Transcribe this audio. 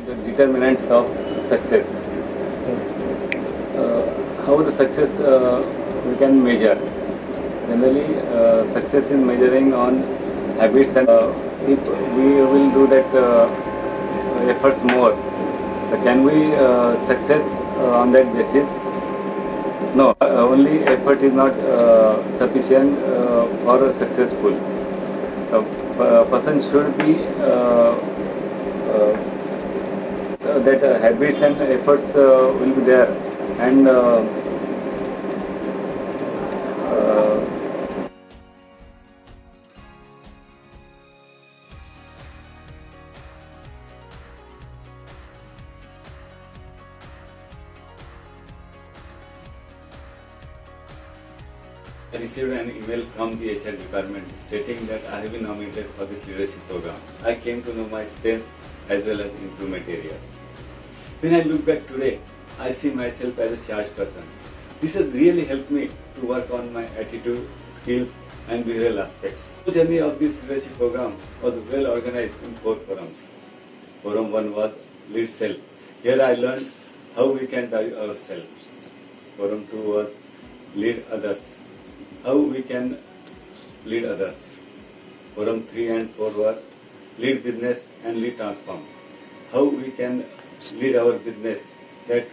the determinants of success. Uh, how the success uh, we can measure? Generally, uh, success is measuring on habits and uh, if we will do that uh, efforts more, can we uh, success on that basis? No, only effort is not sufficient a successful. A person should be that uh, habits and efforts uh, will be there and uh, I received an email from the HR department stating that I have been nominated for this leadership program. I came to know my strength as well as improvement areas. When I look back today, I see myself as a charged person. This has really helped me to work on my attitude, skills, and behavioral aspects. The journey of this leadership program was well organized in four forums. Forum 1 was Lead Self. Here I learned how we can drive ourselves. Forum 2 was Lead Others. How we can lead others. Forum 3 and 4 were Lead Business and Lead Transform. How we can lead our business that